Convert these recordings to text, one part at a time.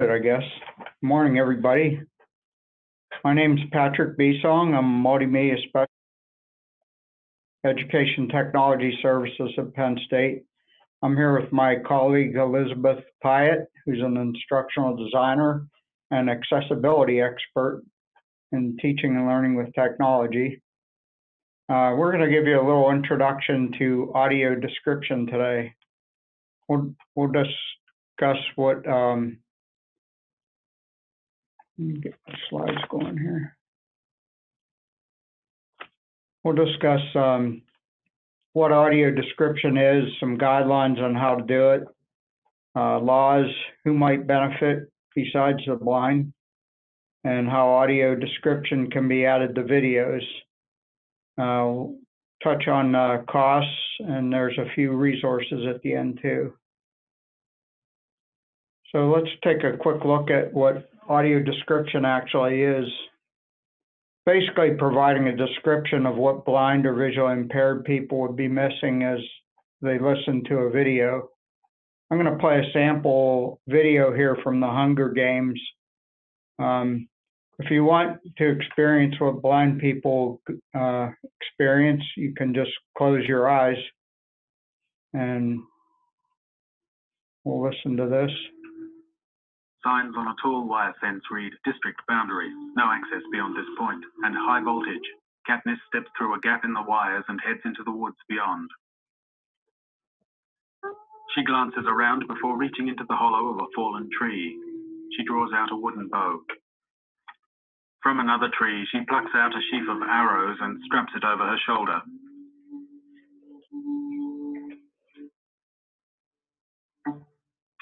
Good, I guess. Morning, everybody. My name's Patrick Besong. I'm multimedia specialist, Education Technology Services at Penn State. I'm here with my colleague Elizabeth Pyatt, who's an instructional designer and accessibility expert in teaching and learning with technology. Uh, we're going to give you a little introduction to audio description today. We'll, we'll discuss what um, let me get my slides going here. We'll discuss um, what audio description is, some guidelines on how to do it, uh, laws, who might benefit besides the blind, and how audio description can be added to videos. Uh, touch on uh, costs, and there's a few resources at the end too. So let's take a quick look at what audio description actually is. Basically providing a description of what blind or visually impaired people would be missing as they listen to a video. I'm going to play a sample video here from the Hunger Games. Um, if you want to experience what blind people uh, experience, you can just close your eyes and we'll listen to this. Signs on a tall wire fence read district boundary, no access beyond this point, and high voltage. Katniss steps through a gap in the wires and heads into the woods beyond. She glances around before reaching into the hollow of a fallen tree. She draws out a wooden bow. From another tree, she plucks out a sheaf of arrows and straps it over her shoulder.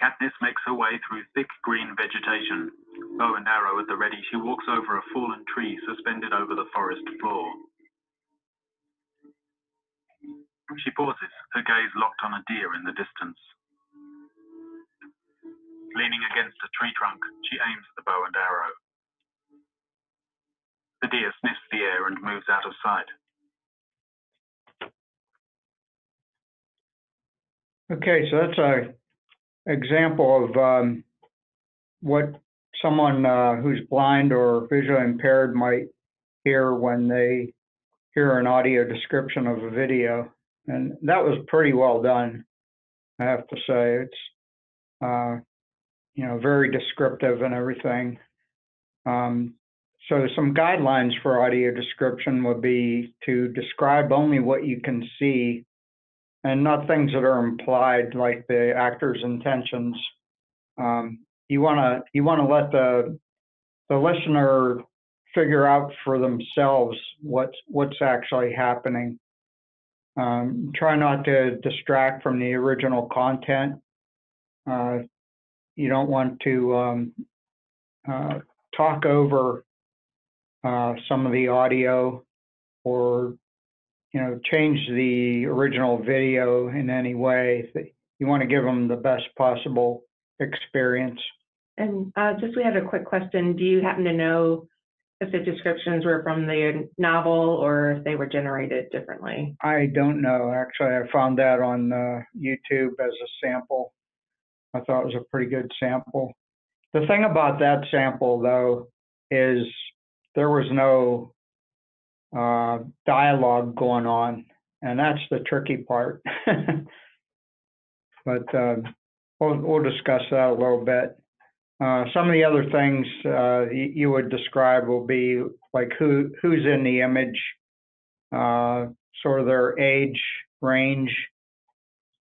Katniss makes her way through thick green vegetation. Bow and arrow at the ready, she walks over a fallen tree suspended over the forest floor. She pauses, her gaze locked on a deer in the distance. Leaning against a tree trunk, she aims the bow and arrow. The deer sniffs the air and moves out of sight. Okay, so that's a example of um, what someone uh, who's blind or visually impaired might hear when they hear an audio description of a video. And that was pretty well done, I have to say. It's, uh, you know, very descriptive and everything. Um, so some guidelines for audio description would be to describe only what you can see and not things that are implied like the actor's intentions. Um, you want to you want to let the the listener figure out for themselves what's what's actually happening. Um, try not to distract from the original content. Uh, you don't want to um, uh, talk over uh, some of the audio or you know, change the original video in any way. You want to give them the best possible experience. And uh, just we had a quick question. Do you happen to know if the descriptions were from the novel or if they were generated differently? I don't know. Actually, I found that on uh, YouTube as a sample. I thought it was a pretty good sample. The thing about that sample, though, is there was no uh, dialogue going on, and that's the tricky part. but uh, we'll, we'll discuss that a little bit. Uh, some of the other things uh, you, you would describe will be like who who's in the image, uh, sort of their age range.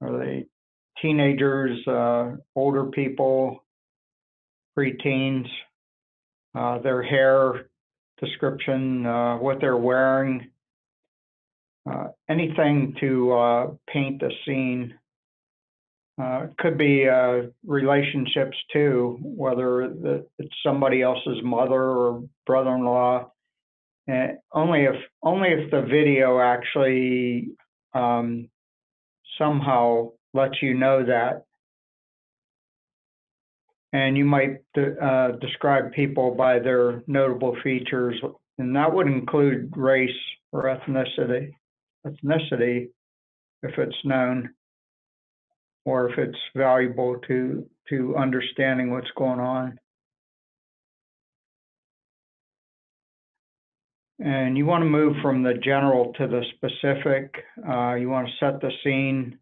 Are they teenagers, uh, older people, preteens? Uh, their hair description, uh, what they're wearing, uh, anything to uh, paint the scene. Uh, could be uh, relationships too, whether the, it's somebody else's mother or brother-in-law. And only if only if the video actually um, somehow lets you know that and you might uh, describe people by their notable features, and that would include race or ethnicity, ethnicity, if it's known. or if it's valuable to, to understanding what's going on. And you want to move from the general to the specific. Uh, you want to set the scene,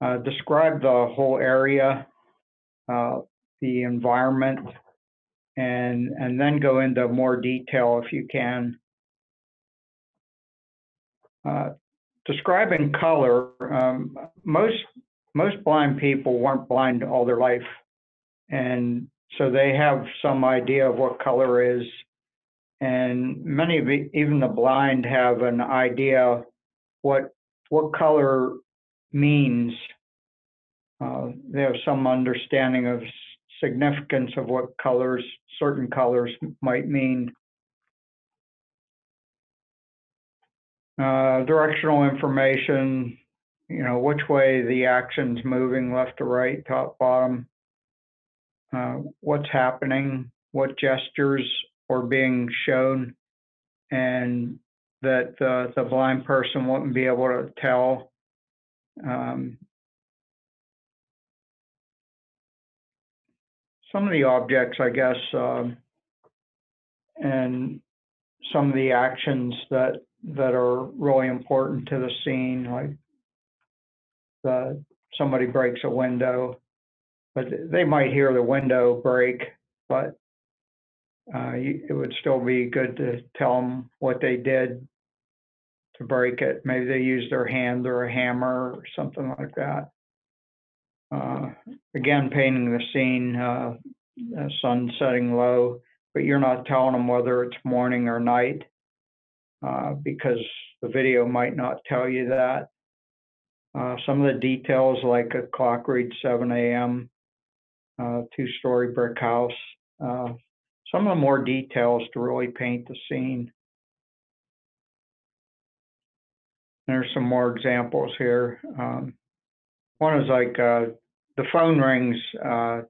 uh, describe the whole area, uh, the environment, and and then go into more detail if you can. Uh, describing color, um, most most blind people weren't blind all their life, and so they have some idea of what color is, and many of the, even the blind have an idea what what color means. Uh, they have some understanding of significance of what colors certain colors might mean. Uh, directional information, you know, which way the action's moving, left to right, top, bottom. Uh, what's happening, what gestures are being shown, and that uh, the blind person wouldn't be able to tell. Um, some of the objects, I guess, um, and some of the actions that that are really important to the scene, like the somebody breaks a window, but they might hear the window break, but uh, it would still be good to tell them what they did to break it. Maybe they used their hand or a hammer or something like that. Uh, again, painting the scene, uh, the sun setting low, but you're not telling them whether it's morning or night uh, because the video might not tell you that. Uh, some of the details, like a clock reads 7 a.m., uh, two-story brick house. Uh, some of the more details to really paint the scene. There's some more examples here. Um, one is like the phone rings. Uh,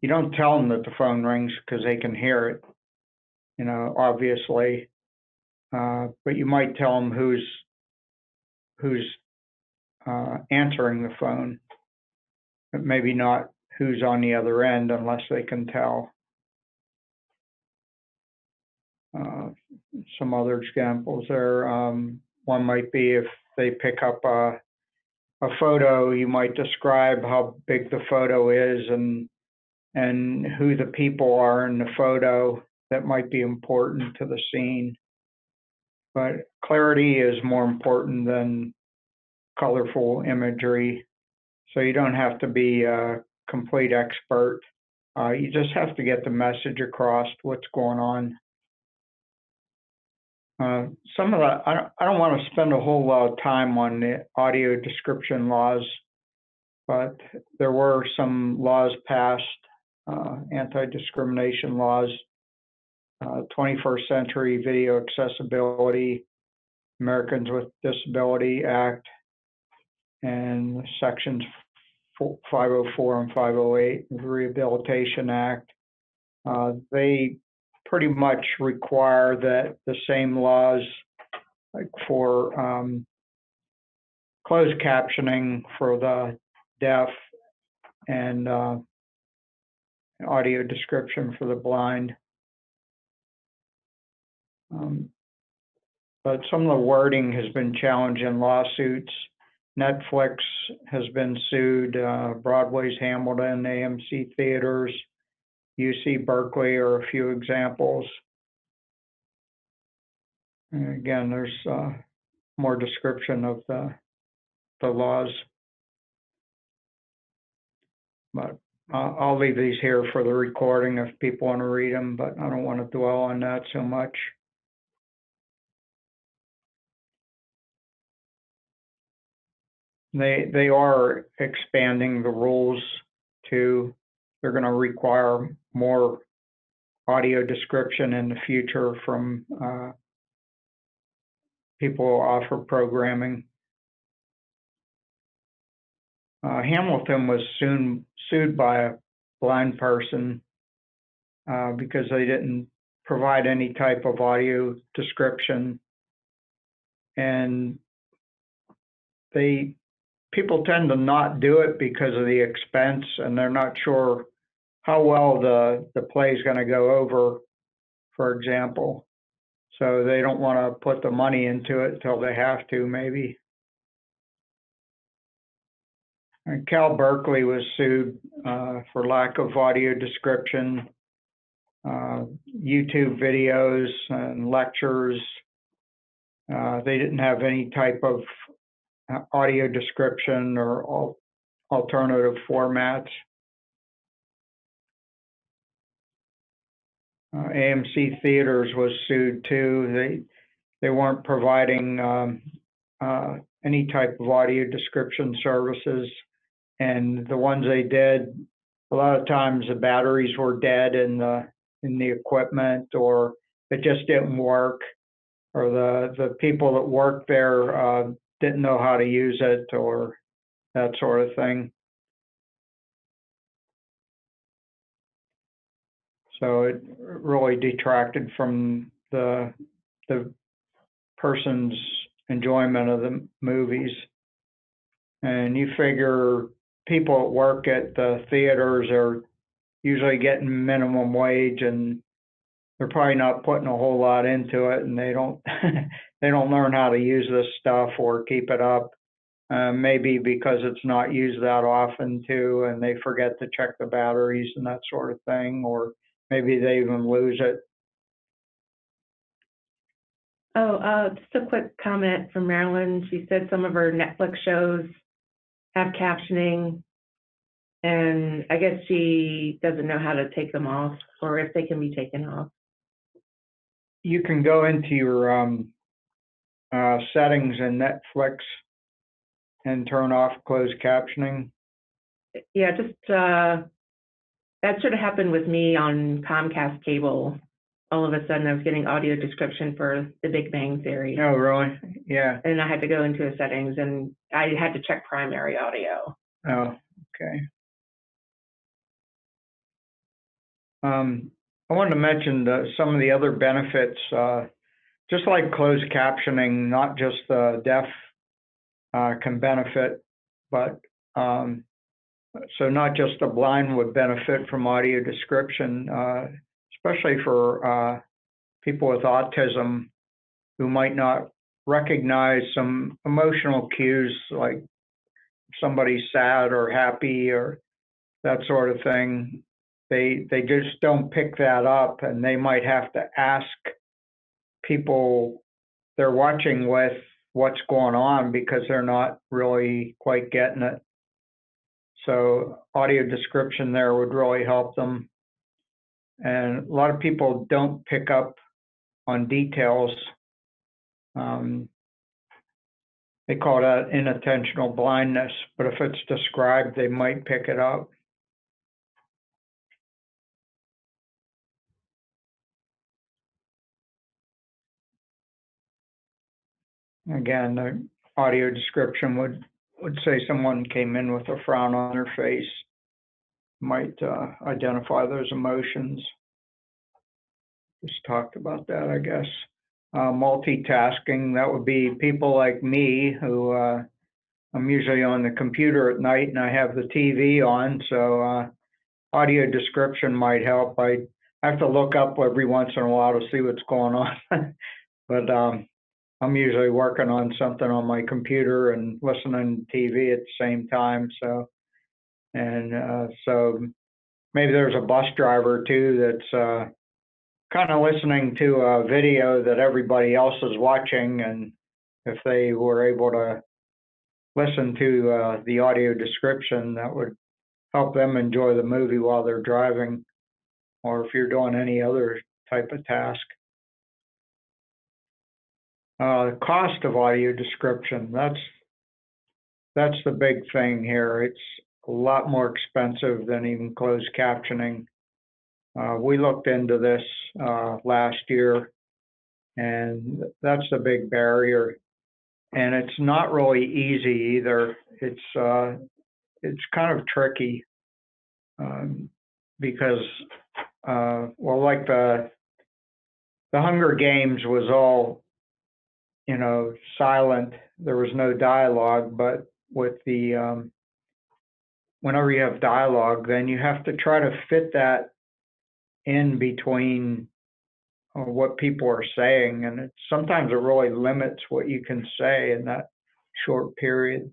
you don't tell them that the phone rings because they can hear it, you know, obviously. Uh, but you might tell them who's who's uh, answering the phone, but maybe not who's on the other end unless they can tell. Uh, some other examples there. Um, one might be if they pick up a, a photo, you might describe how big the photo is and and who the people are in the photo that might be important to the scene. But clarity is more important than colorful imagery. So you don't have to be a complete expert. Uh, you just have to get the message across what's going on. Uh, some of the, I don't, I don't want to spend a whole lot of time on the audio description laws, but there were some laws passed, uh, anti-discrimination laws, uh, 21st Century Video Accessibility, Americans with Disability Act, and sections 504 and 508 of the Rehabilitation Act. Uh, they pretty much require that the same laws, like for um, closed captioning for the deaf and uh, audio description for the blind. Um, but some of the wording has been challenged in lawsuits. Netflix has been sued, uh, Broadway's Hamilton, AMC Theaters, UC Berkeley are a few examples. And again, there's uh, more description of the, the laws. But uh, I'll leave these here for the recording if people want to read them, but I don't want to dwell on that so much. They, they are expanding the rules to, they're going to require more audio description in the future from uh, people who offer programming. Uh, Hamilton was soon sued by a blind person uh, because they didn't provide any type of audio description. And they people tend to not do it because of the expense and they're not sure how well the, the play is gonna go over, for example. So they don't wanna put the money into it until they have to, maybe. And Cal Berkeley was sued, uh, for lack of audio description, uh, YouTube videos and lectures. Uh, they didn't have any type of uh, audio description or al- alternative formats. Uh, AMC Theaters was sued too. They, they weren't providing, um, uh, any type of audio description services. And the ones they did, a lot of times the batteries were dead in the, in the equipment or it just didn't work. Or the, the people that worked there, uh, didn't know how to use it or that sort of thing. So it really detracted from the, the person's enjoyment of the movies. And you figure people that work at the theaters are usually getting minimum wage and they're probably not putting a whole lot into it and they don't, they don't learn how to use this stuff or keep it up. Uh, maybe because it's not used that often too, and they forget to check the batteries and that sort of thing, or maybe they even lose it. Oh, uh, just a quick comment from Marilyn. She said some of her Netflix shows have captioning. And I guess she doesn't know how to take them off or if they can be taken off. You can go into your um, uh, settings in Netflix and turn off closed captioning. Yeah, just, uh, that sort of happened with me on Comcast cable. All of a sudden, I was getting audio description for The Big Bang Theory. Oh, really? Yeah. And I had to go into the settings and I had to check primary audio. Oh, okay. Um, I wanted to mention the, some of the other benefits, uh, just like closed captioning, not just the deaf, uh, can benefit, but, um, so not just the blind would benefit from audio description, uh, especially for, uh, people with autism who might not recognize some emotional cues like somebody's sad or happy or that sort of thing. They they just don't pick that up and they might have to ask people they're watching with what's going on because they're not really quite getting it. So audio description there would really help them. And a lot of people don't pick up on details. Um, they call that inattentional blindness, but if it's described, they might pick it up. Again, the audio description would, would say someone came in with a frown on their face. Might uh, identify those emotions. Just talked about that, I guess. Uh, multitasking, that would be people like me who, uh, I'm usually on the computer at night and I have the TV on, so, uh, audio description might help. I have to look up every once in a while to see what's going on. But, um, I'm usually working on something on my computer and listening to TV at the same time, so. And, uh, so maybe there's a bus driver too that's, uh, kind of listening to a video that everybody else is watching and if they were able to listen to uh, the audio description, that would help them enjoy the movie while they're driving or if you're doing any other type of task. Uh, the cost of audio description, that's that's the big thing here. It's a lot more expensive than even closed captioning. Uh, we looked into this uh, last year, and that's the big barrier. And it's not really easy either. It's uh, it's kind of tricky um, because, uh, well, like the the Hunger Games was all, you know, silent. There was no dialogue, but with the, um, whenever you have dialogue, then you have to try to fit that in between uh, what people are saying, and it, sometimes it really limits what you can say in that short period.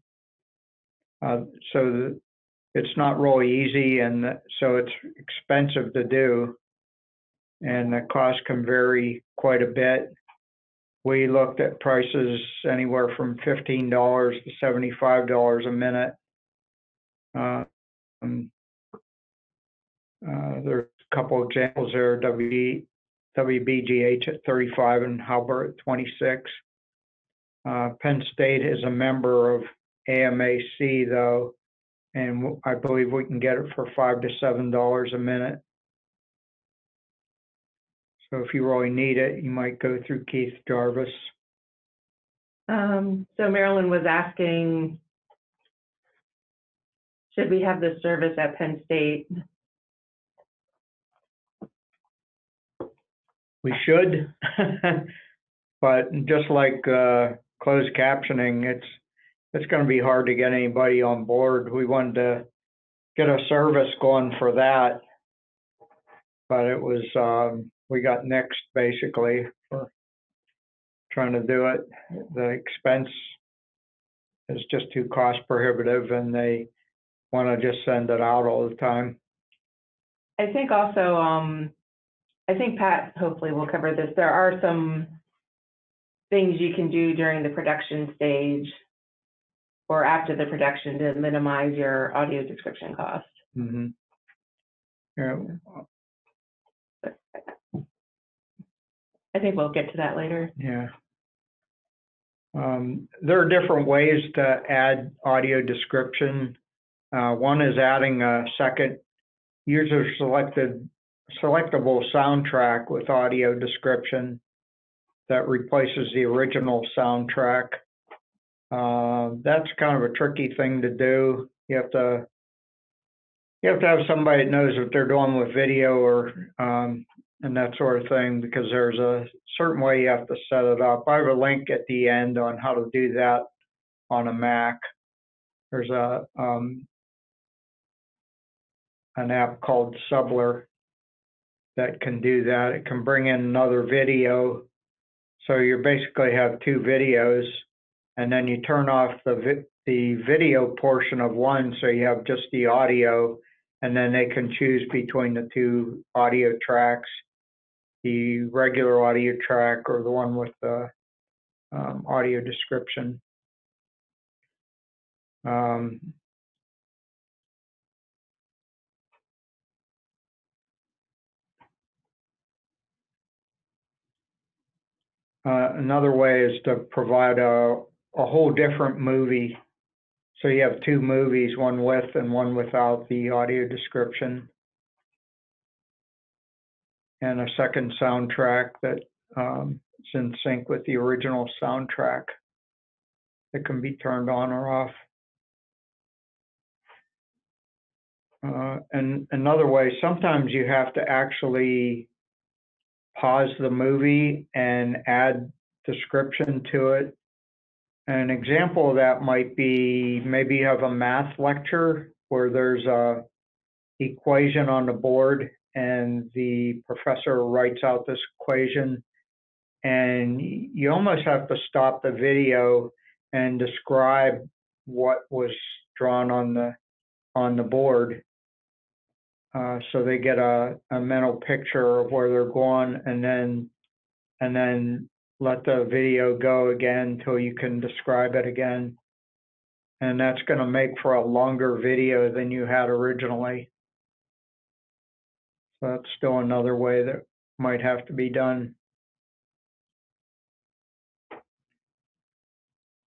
Uh, so the, it's not really easy, and that- so it's expensive to do, and the cost can vary quite a bit. We looked at prices anywhere from fifteen dollars to seventy-five dollars a minute. Uh, um, uh, there's a couple examples there, W, WBGH at thirty-five and Halbert at twenty-six. Uh, Penn State is a member of AMAC though, and I believe we can get it for five to seven dollars a minute. So if you really need it, you might go through Keith Jarvis. Um, so Marilyn was asking, should we have this service at Penn State? We should, but just like, uh, closed captioning, it's, it's gonna be hard to get anybody on board. We wanted to get a service going for that. But it was, um, we got nixed basically for trying to do it. The expense is just too cost prohibitive and they wanna just send it out all the time. I think also, um, I think Pat hopefully will cover this. There are some things you can do during the production stage or after the production to minimize your audio description cost. Mm-hmm. Yeah, I think we'll get to that later. Yeah. Um, there are different ways to add audio description. Uh, one is adding a second user selected, selectable soundtrack with audio description that replaces the original soundtrack. Uh, that's kind of a tricky thing to do. You have to, you have to have somebody that knows what they're doing with video or, um, and that sort of thing, because there's a certain way you have to set it up. I have a link at the end on how to do that on a Mac. There's a, um, an app called Subler that can do that. It can bring in another video. So you basically have two videos and then you turn off the vi- the video portion of one, so you have just the audio, and then they can choose between the two audio tracks, the regular audio track or the one with the um, audio description. Um, uh, another way is to provide a, a whole different movie. So you have two movies, one with and one without the audio description. And a second soundtrack that um, is in sync with the original soundtrack that can be turned on or off. Uh, and another way, sometimes you have to actually pause the movie and add description to it. An example of that might be maybe you have a math lecture where there's a equation on the board and the professor writes out this equation and you almost have to stop the video and describe what was drawn on the on the board uh, so they get a, a mental picture of where they're going and then and then let the video go again until you can describe it again. And that's going to make for a longer video than you had originally. That's still another way that might have to be done.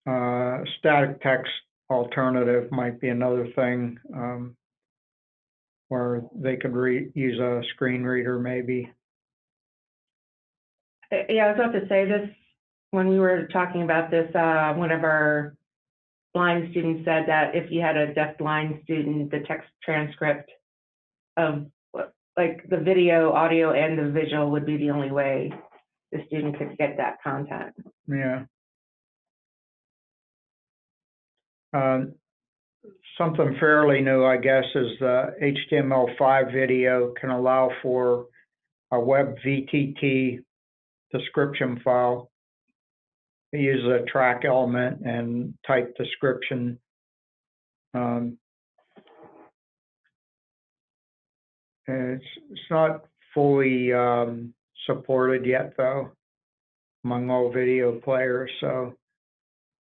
Uh, static text alternative might be another thing. Um, where they could use a screen reader maybe. Uh, Yeah, I was about to say this, when we were talking about this, uh, one of our blind students said that if you had a deaf blind student, the text transcript of, like, the video, audio, and the visual would be the only way the student could get that content. Yeah. Um, something fairly new, I guess, is the HTML5 video can allow for a web VTT description file. It uses a track element and type description. Um, it's, it's not fully um, supported yet, though, among all video players. So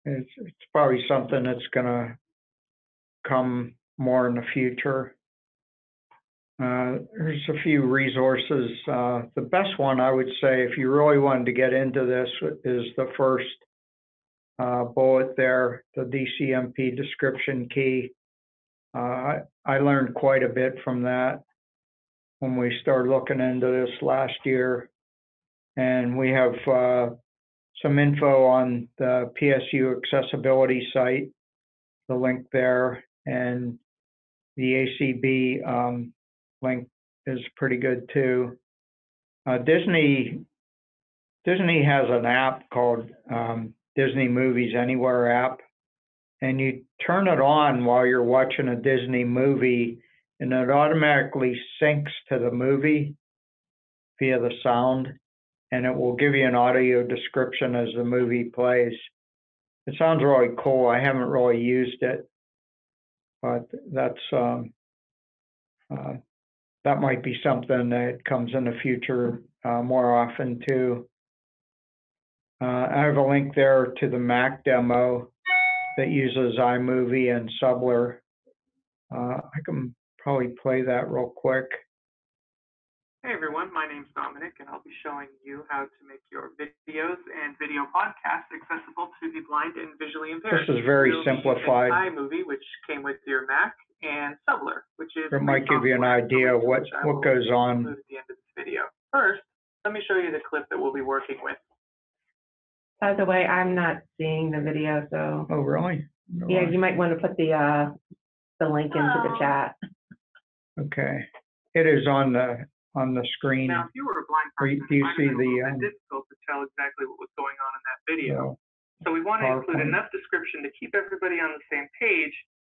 it's, it's probably something that's gonna come more in the future. Uh, there's a few resources. Uh, the best one I would say, if you really wanted to get into this, is the first uh, bullet there, the DCMP description key. Uh, I, I learned quite a bit from that when we started looking into this last year. And we have uh, some info on the PSU accessibility site, the link there, and the ACB um, link is pretty good too. Uh, Disney Disney has an app called um, Disney Movies Anywhere app, and you turn it on while you're watching a Disney movie, and it automatically syncs to the movie via the sound, and it will give you an audio description as the movie plays. It sounds really cool. I haven't really used it, but that's um, uh, that might be something that comes in the future uh, more often too. Uh, I have a link there to the Mac demo that uses iMovie and Subler. Uh, I can probably play that real quick. Hey everyone, my name's Dominic and I'll be showing you how to make your videos and video podcasts accessible to the blind and visually impaired. This is very We'll be simplified. iMovie, which came with your Mac, and Subler, which is. It might give you an idea of what, what goes on. at the end of this video. First, let me show you the clip that we'll be working with. By the way, I'm not seeing the video, so, Oh, really? Wonder yeah, why. you might want to put the, uh, the link into the chat. Okay. It is on the, on the screen. Now, if you were a blind you- person, do you might see have been a the, little um, bit difficult to tell exactly what was going on in that video. So, So we want to include PowerPoint. enough description to keep everybody on the same page,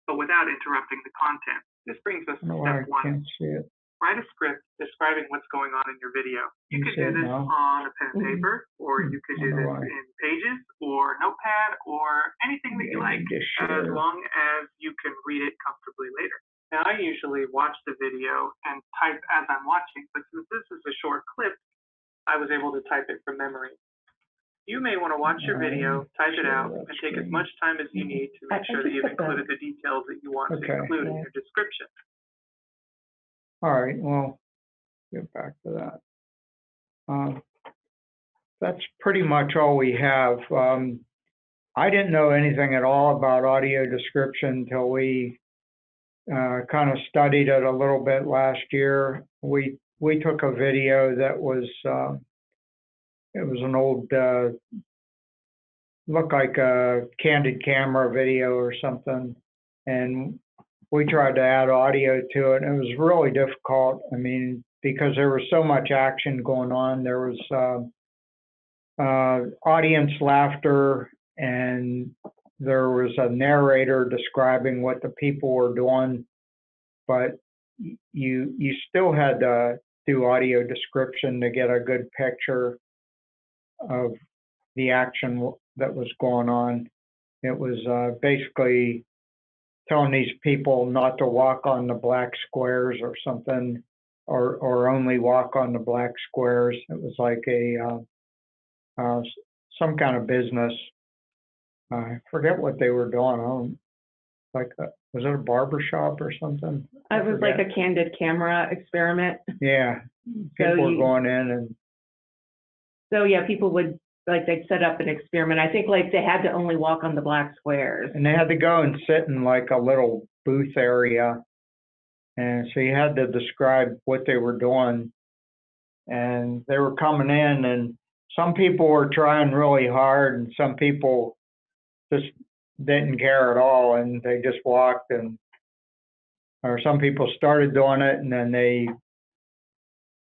but without interrupting the content. This brings us I don't know to why I step one. can't see it. Write a script describing what's going on in your video. You You could see do it this now? on a pen and Mhm. paper, or Hmm, you could do this wonder why. in Pages, or Notepad, or anything that you like, just as share. long as you can read it comfortably later. Now, I usually watch the video and type as I'm watching, but since this is a short clip, I was able to type it from memory. You may want to watch your video, type it out, and take as much time as you need to make sure that you've included the details that you want to Okay. include in Yeah. your description. All right, well, get back to that. Um, that's pretty much all we have. Um, I didn't know anything at all about audio description until we uh, kind of studied it a little bit last year. We we took a video that was uh, it was an old uh, looked like a candid camera video or something, and we tried to add audio to it, and it was really difficult. I mean, because there was so much action going on. There was uh, uh, audience laughter, and there was a narrator describing what the people were doing, but you you still had to do audio description to get a good picture of the action that was going on. It was uh, basically telling these people not to walk on the black squares or something, or or only walk on the black squares. It was like a uh, uh, some kind of business. I forget what they were doing. I don't, like a, was it a barber shop or something? I It was like forget. a candid camera experiment. yeah. So People were you- going in and So, yeah, people would, like, they'd set up an experiment. I think like they had to only walk on the black squares. and they had to go and sit in like a little booth area. And so you had to describe what they were doing. And they were coming in and some people were trying really hard and some people just didn't care at all and they just walked and or some people started doing it and then they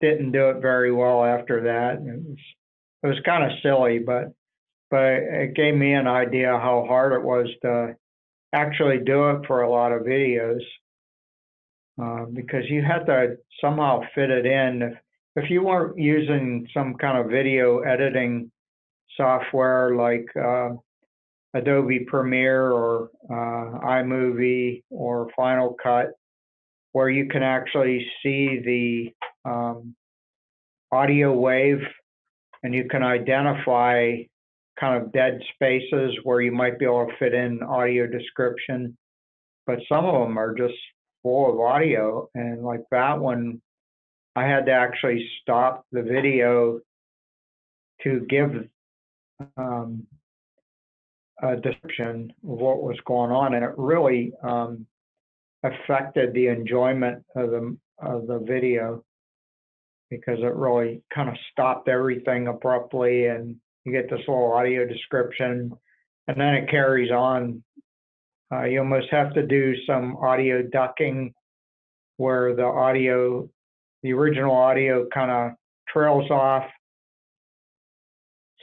didn't do it very well after that. And it was it was kind of silly, but but it gave me an idea how hard it was to actually do it for a lot of videos. Uh, because you had to somehow fit it in. If, if you weren't using some kind of video editing software like uh, Adobe Premiere or uh, iMovie or Final Cut, where you can actually see the um, audio wave and you can identify kind of dead spaces where you might be able to fit in audio description. But some of them are just full of audio, and like that one, I had to actually stop the video to give um, a description of what was going on, and it really um, affected the enjoyment of the of the video because it really kind of stopped everything abruptly, and you get this little audio description, and then it carries on. Uh, you almost have to do some audio ducking where the audio, the original audio kind of trails off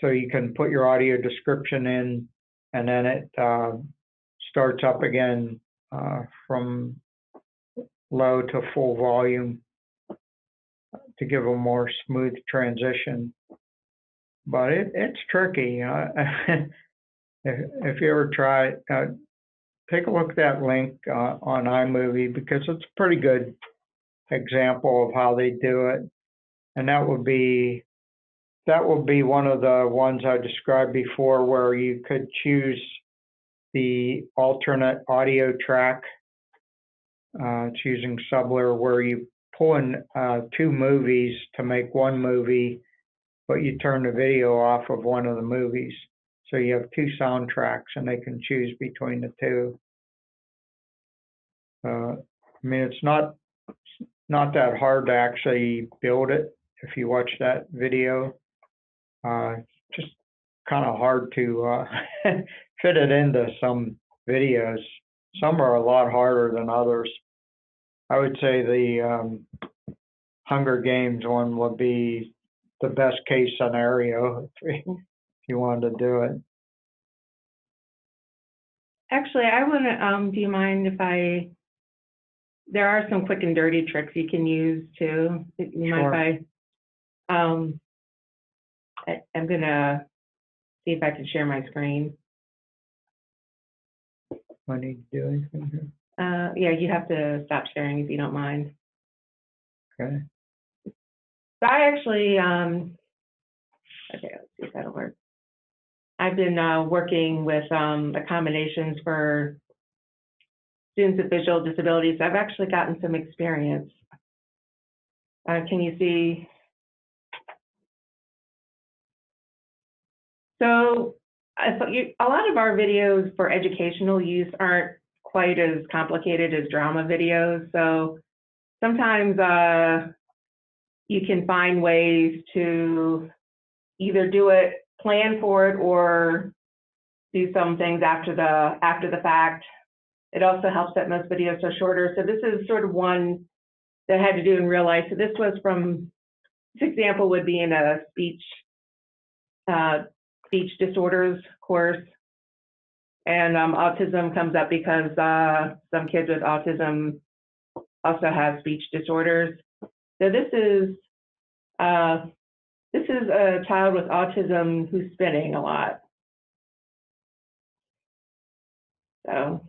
so you can put your audio description in and then it uh, starts up again uh, from low to full volume to give a more smooth transition. But it, it's tricky. Uh, if, if you ever try, it, uh, take a look at that link uh, on iMovie because it's a pretty good example of how they do it. And that would be that will be one of the ones I described before where you could choose the alternate audio track. Uh, it's using Subler where you pull in uh, two movies to make one movie, but you turn the video off of one of the movies. So you have two soundtracks and they can choose between the two. Uh, I mean, it's not not that hard to actually build it if you watch that video. Uh, just kind of hard to uh, fit it into some videos. Some are a lot harder than others. I would say the um, Hunger Games one would be the best case scenario if you wanted to do it. Actually, I want to, um, do you mind if I, there are some quick and dirty tricks you can use too. You Sure. mind if I, um, I, I'm gonna see if I can share my screen. I need to do anything here. Uh, yeah, you have to stop sharing if you don't mind. Okay. So I actually, um, okay, let's see if that'll work. I've been, uh, working with, um, accommodations for students with visual disabilities. I've actually gotten some experience. Uh, can you see? So, you, a lot of our videos for educational use aren't quite as complicated as drama videos, so sometimes, uh, you can find ways to either do it, plan for it, or do some things after the, after the fact. It also helps that most videos are shorter. So this is sort of one that I had to do in real life. So this was from, this example would be in a speech, uh, speech disorders course. And, um, autism comes up because, uh, some kids with autism also have speech disorders. So this is, uh, this is a child with autism who's spinning a lot. So.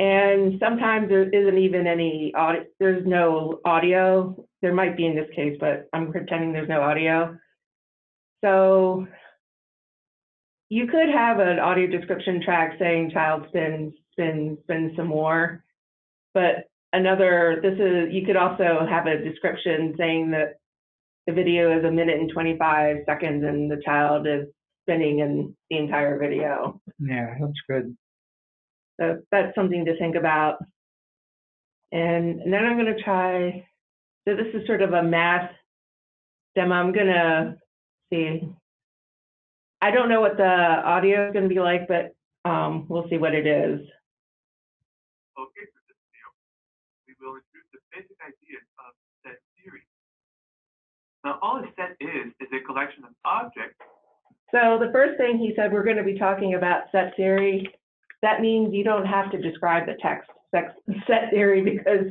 And sometimes there isn't even any audio, there's no audio. There might be in this case, but I'm pretending there's no audio. So you could have an audio description track saying child spin, spin, spin some more. But another, this is, you could also have a description saying that the video is a minute and 25 seconds and the child is spinning in the entire video. Yeah, that's good. So that's something to think about. And, and then I'm going to try, so this is sort of a math demo. I'm going to see. I don't know what the audio is going to be like, but um, we'll see what it is. Okay, for this video, we will introduce the basic ideas of set theory. Now, all a set is, is a collection of objects So the first thing he said, we're going to be talking about set theory. That means you don't have to describe the text, set theory, because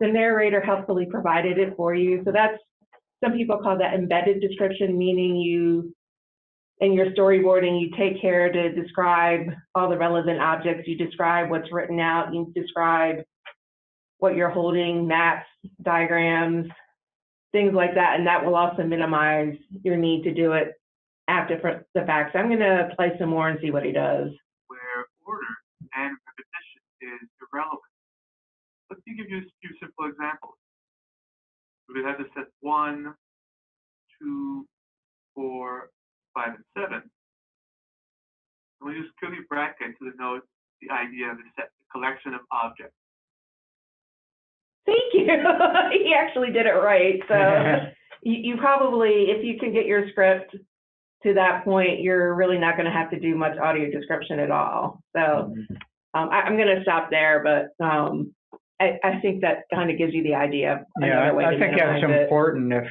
the narrator helpfully provided it for you. So that's, some people call that embedded description, meaning you, in your storyboarding, you take care to describe all the relevant objects. You describe what's written out, you describe what you're holding, maps, diagrams, things like that. And that will also minimize your need to do it after the fact. So I'm going to play some more and see what he does. where order and repetition is irrelevant. Let me give you a few simple examples. We have the set one, two, four, five, and seven. And we use curly bracket to denote the idea of the set, the collection of objects. Thank you. he actually did it right. So you, you probably, if you can get your script to that point, you're really not going to have to do much audio description at all. So um, I, I'm going to stop there, but um, I, I think that kind of gives you the idea of Yeah, another way I to think that's minimize it. important if